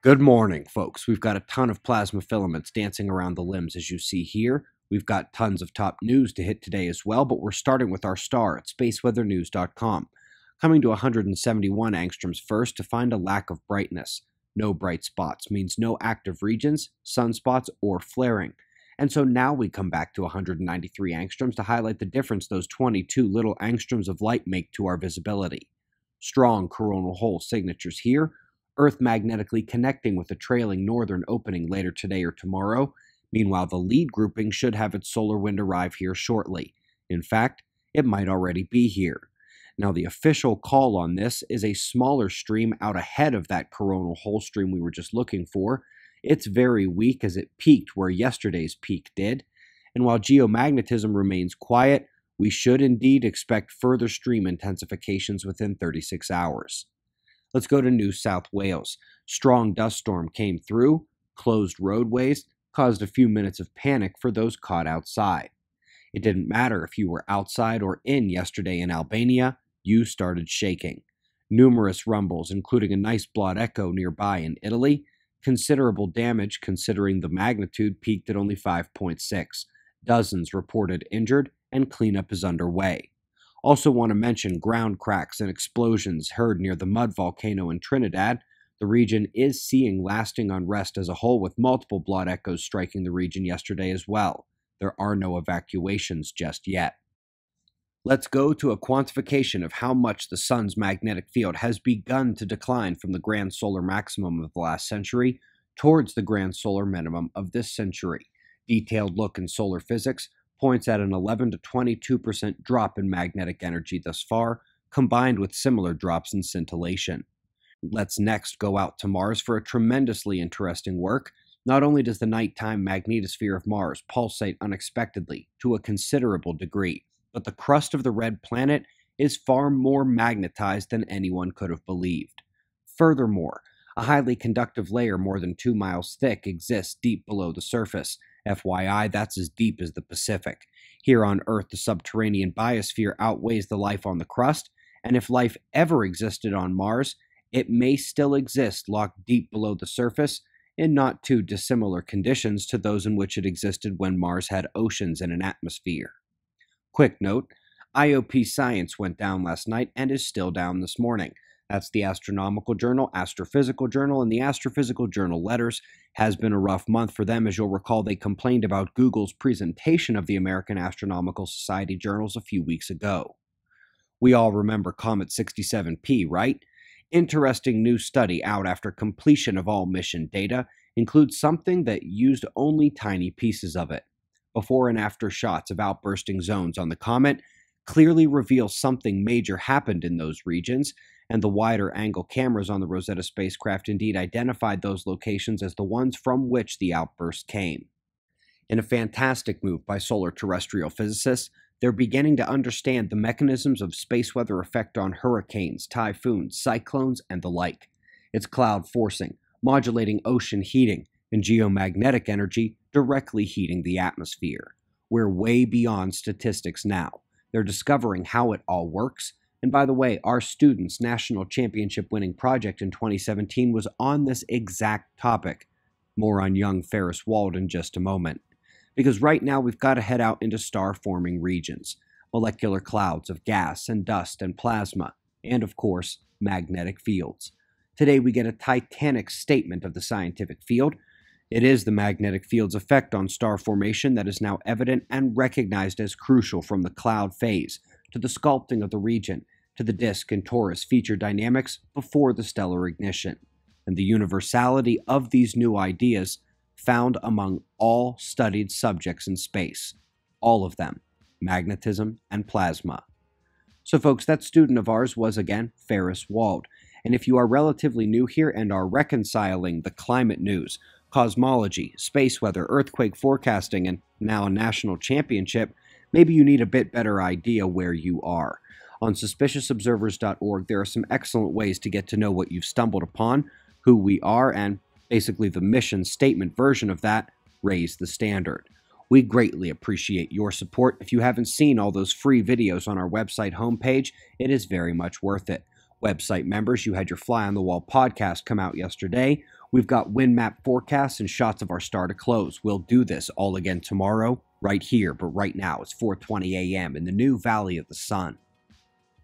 Good morning, folks. We've got a ton of plasma filaments dancing around the limbs as you see here. We've got tons of top news to hit today as well, but we're starting with our star at spaceweathernews.com. Coming to 171 angstroms first to find a lack of brightness. No bright spots means no active regions, sunspots, or flaring. And so now we come back to 193 angstroms to highlight the difference those 22 little angstroms of light make to our visibility. Strong coronal hole signatures here, Earth magnetically connecting with the trailing northern opening later today or tomorrow. Meanwhile, the lead grouping should have its solar wind arrive here shortly. In fact, it might already be here. Now, the official call on this is a smaller stream out ahead of that coronal hole stream we were just looking for. It's very weak as it peaked where yesterday's peak did. And while geomagnetism remains quiet, we should indeed expect further stream intensifications within 36 hours. Let's go to New South Wales. Strong dust storm came through, closed roadways, caused a few minutes of panic for those caught outside. It didn't matter if you were outside or in yesterday in Albania, you started shaking. Numerous rumbles, including a nice blood echo nearby in Italy, considerable damage considering the magnitude peaked at only 5.6. Dozens reported injured, and cleanup is underway. Also, want to mention ground cracks and explosions heard near the mud volcano in Trinidad. The region is seeing lasting unrest as a whole, with multiple blood echoes striking the region yesterday as well. There are no evacuations just yet. Let's go to a quantification of how much the sun's magnetic field has begun to decline from the grand solar maximum of the last century towards the grand solar minimum of this century. Detailed look in solar physics points at an 11 to 22% drop in magnetic energy thus far, combined with similar drops in scintillation. Let's next go out to Mars for a tremendously interesting work. Not only does the nighttime magnetosphere of Mars pulsate unexpectedly to a considerable degree, but the crust of the red planet is far more magnetized than anyone could have believed. Furthermore, a highly conductive layer more than two miles thick exists deep below the surface, FYI, that's as deep as the Pacific. Here on Earth, the subterranean biosphere outweighs the life on the crust, and if life ever existed on Mars, it may still exist locked deep below the surface in not too dissimilar conditions to those in which it existed when Mars had oceans and an atmosphere. Quick note IOP Science went down last night and is still down this morning. That's the Astronomical Journal, Astrophysical Journal, and the Astrophysical Journal letters. Has been a rough month for them. As you'll recall, they complained about Google's presentation of the American Astronomical Society journals a few weeks ago. We all remember Comet 67P, right? Interesting new study out after completion of all mission data includes something that used only tiny pieces of it. Before and after shots of outbursting zones on the comet clearly reveal something major happened in those regions, and the wider angle cameras on the Rosetta spacecraft indeed identified those locations as the ones from which the outburst came. In a fantastic move by solar terrestrial physicists, they're beginning to understand the mechanisms of space weather effect on hurricanes, typhoons, cyclones, and the like. It's cloud forcing, modulating ocean heating, and geomagnetic energy directly heating the atmosphere. We're way beyond statistics now. They're discovering how it all works and by the way, our students' national championship winning project in 2017 was on this exact topic. More on young Ferris Wald in just a moment. Because right now we've got to head out into star forming regions molecular clouds of gas and dust and plasma, and of course, magnetic fields. Today we get a titanic statement of the scientific field. It is the magnetic field's effect on star formation that is now evident and recognized as crucial from the cloud phase to the sculpting of the region, to the disk and torus feature dynamics before the stellar ignition, and the universality of these new ideas found among all studied subjects in space, all of them, magnetism and plasma. So, folks, that student of ours was again Ferris Wald. And if you are relatively new here and are reconciling the climate news, cosmology, space weather, earthquake forecasting, and now a national championship, maybe you need a bit better idea where you are. On suspiciousobservers.org, there are some excellent ways to get to know what you've stumbled upon, who we are, and basically the mission statement version of that raise the standard. We greatly appreciate your support. If you haven't seen all those free videos on our website homepage, it is very much worth it. Website members, you had your Fly on the Wall podcast come out yesterday. We've got wind map forecasts and shots of our star to close. We'll do this all again tomorrow, right here, but right now it's 4:20 a.m. in the new Valley of the Sun.